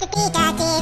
Pikachu.